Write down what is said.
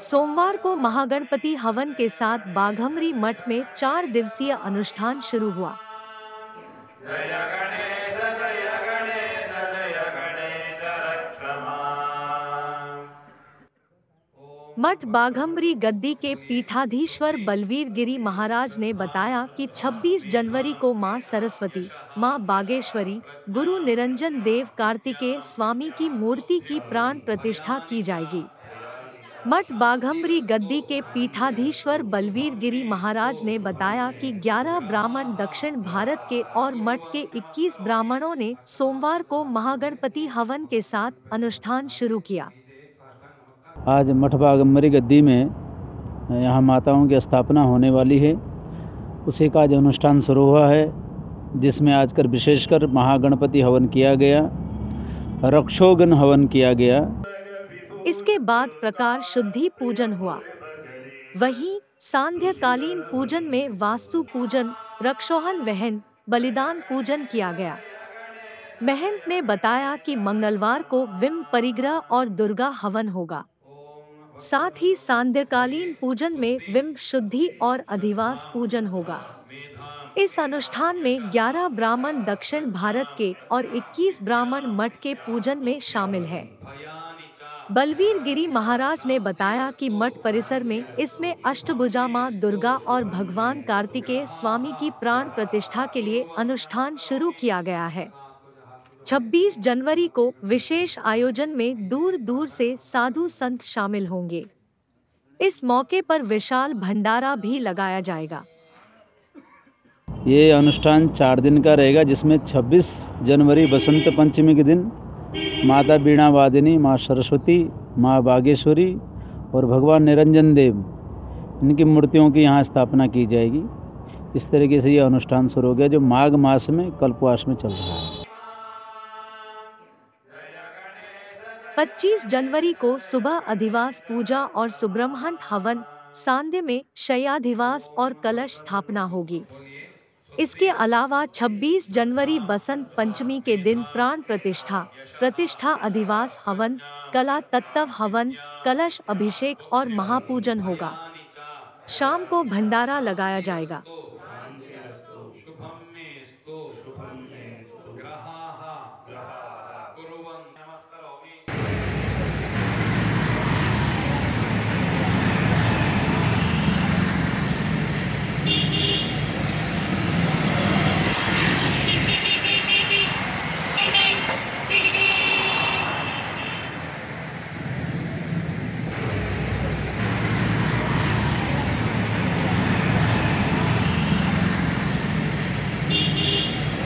सोमवार को महागणपति हवन के साथ बाघमरी मठ में चार दिवसीय अनुष्ठान शुरू हुआ। मठ बाघमरी गद्दी के पीठाधीश्वर बलवीर गिरी महाराज ने बताया कि 26 जनवरी को माँ सरस्वती, माँ बागेश्वरी, गुरु निरंजन देव कार्तिकेय स्वामी की मूर्ति की प्राण प्रतिष्ठा की जाएगी। मठ बाघम्बरी गद्दी के पीठाधीश्वर बलवीर गिरी महाराज ने बताया कि 11 ब्राह्मण दक्षिण भारत के और मठ के 21 ब्राह्मणों ने सोमवार को महागणपति हवन के साथ अनुष्ठान शुरू किया। आज मठ बागम्बरी गद्दी में यहाँ माताओं की स्थापना होने वाली है। उसी का आज अनुष्ठान शुरू हुआ है, जिसमें आजकल विशेषकर महागणपति हवन किया गया रक्षोगन हवन किया गया इसके बाद प्रकार शुद्धि पूजन हुआ। वहीं सांध्यकालीन पूजन में वास्तु पूजन, रक्षोहन वहन, बलिदान पूजन किया गया। महंत ने बताया कि मंगलवार को विम परिग्रह और दुर्गा हवन होगा। साथ ही सांध्यकालीन पूजन में विम शुद्धि और अधिवास पूजन होगा। इस अनुष्ठान में 11 ब्राह्मण दक्षिण भारत के और 21 ब्राह्मण मठ के पूजन में शामिल है। बलवीर गिरी महाराज ने बताया कि मठ परिसर में इसमें अष्टभुजा माँ दुर्गा और भगवान कार्तिकेय स्वामी की प्राण प्रतिष्ठा के लिए अनुष्ठान शुरू किया गया है। 26 जनवरी को विशेष आयोजन में दूर दूर से साधु संत शामिल होंगे। इस मौके पर विशाल भंडारा भी लगाया जाएगा। ये अनुष्ठान चार दिन का रहेगा, जिसमें 26 जनवरी बसंत पंचमी के दिन माता बीणा वादिनी, माँ सरस्वती, माँ बागेश्वरी और भगवान निरंजन देव, इनकी मूर्तियों की यहाँ स्थापना की जाएगी। इस तरीके से ये अनुष्ठान शुरू हो गया जो माघ मास में, कल्पवास में चल रहा है। 25 जनवरी को सुबह अधिवास पूजा और सुब्रह्मण्य हवन, सांध्य में शयाधिवास और कलश स्थापना होगी। इसके अलावा 26 जनवरी बसंत पंचमी के दिन प्राण प्रतिष्ठा प्रतिष्ठा अधिवास हवन, कला तत्व हवन, कलश अभिषेक और महापूजन होगा। शाम को भंडारा लगाया जाएगा।